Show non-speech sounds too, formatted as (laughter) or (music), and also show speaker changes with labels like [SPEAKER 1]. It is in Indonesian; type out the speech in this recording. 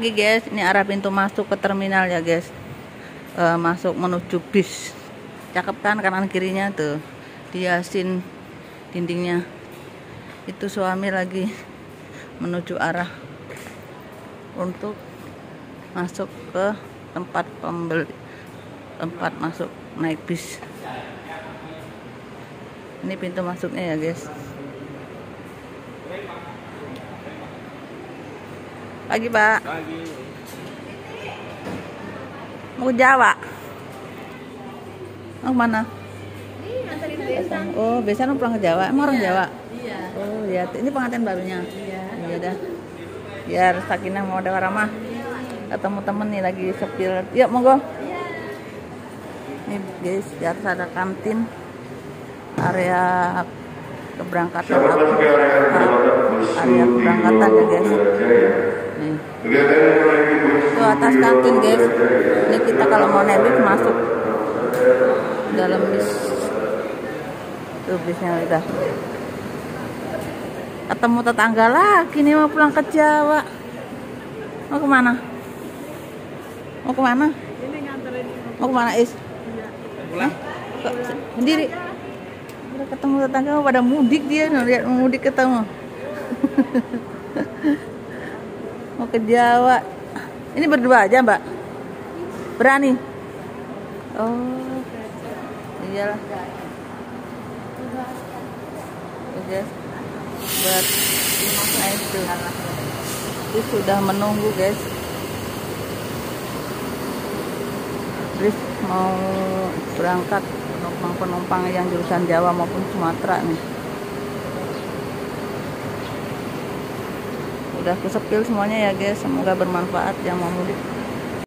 [SPEAKER 1] Lagi guys, ini arah pintu masuk ke terminal ya guys. Eh, masuk menuju bis. Cakep kan kanan kirinya tuh. Diasin dindingnya. Itu suami lagi menuju arah untuk masuk ke tempat pembeli tempat masuk naik bis. Ini pintu masuknya ya guys. Pagi pak.
[SPEAKER 2] Pagi.
[SPEAKER 1] Mau ke Jawa? Mau ke mana? Oh, biasanya pulang ke Jawa. Emang orang Jawa?
[SPEAKER 3] Iya.
[SPEAKER 1] Oh, iya. Ini pengantin barunya.
[SPEAKER 3] Iya.
[SPEAKER 1] Iya dah. Biar Sakinah mau ada ramah. Ketemu temen nih lagi sepil. Yuk, monggo. Ini guys, di atas ada kantin. Area keberangkatan. Area keberangkatan ya guys. Nih. Itu atas kantin guys. Ini kita kalau mau naik bis masuk dalam bis. Tuh bisnya udah. Ketemu tetangga lagi nih mau pulang ke Jawa. Mau ke mana? Mau
[SPEAKER 3] ke mana?
[SPEAKER 1] Mau ke mana Is?
[SPEAKER 2] Pulang?
[SPEAKER 1] Kok sendiri? Ketemu tetangga pada mudik dia, lihat mudik ketemu. (laughs) mau ke Jawa. Ini berdua aja mbak? Berani? Oh, iyalah. Oke buat itu. Itu sudah menunggu guys. Terus mau berangkat penumpang-penumpang yang jurusan Jawa maupun Sumatera nih. Udah kesepil semuanya ya guys. Semoga bermanfaat yang mau mudik.